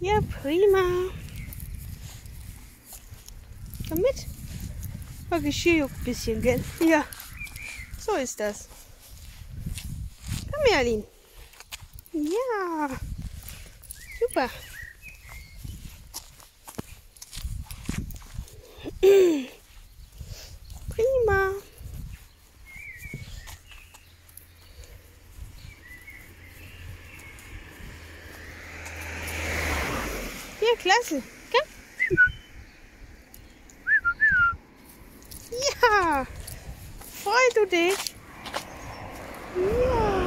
Ja, prima. Komm mit. Mal Geschirr juckt ein bisschen, gell? Ja, so ist das. Komm her, Aline. Ja, super. Prima. Ja, klasse. Komm. Ja. Freu du dich. Ja.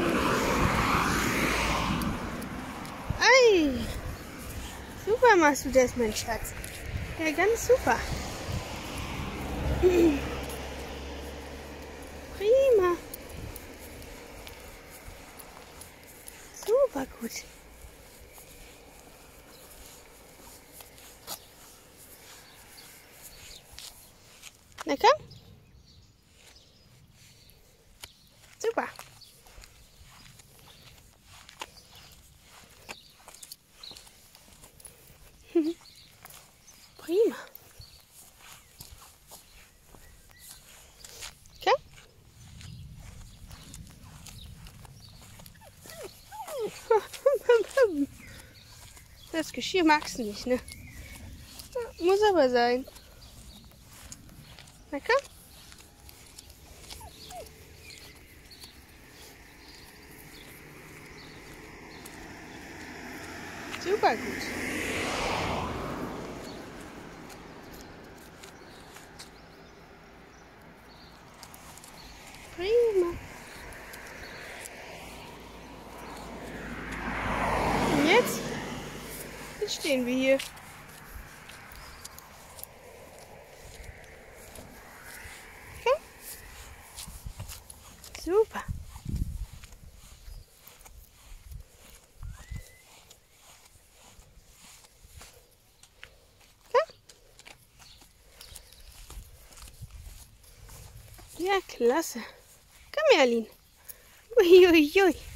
Ei. Super machst du das, mein Schatz. Ja, ganz super. Prima. Super gut. Na komm. Super. Prima. Okay. Das Geschirr magst du nicht, ne? Muss aber sein. Na komm. Super gut. Prima. Und jetzt? Jetzt stehen wir hier. Super. Okay. Ja, klasse. Komm her, Aline. Uiuiui. Ui, ui.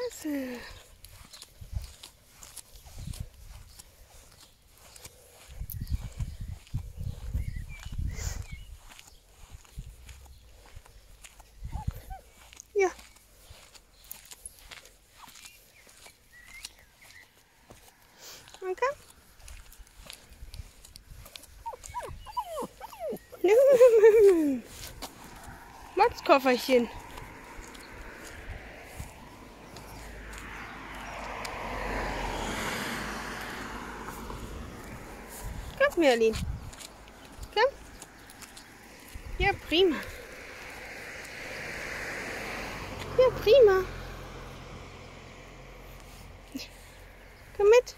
Klasse. Ja. Okay. Motzkofferchen. Komm, Merlin. Komm. Ja, prima. Ja, prima. Komm mit.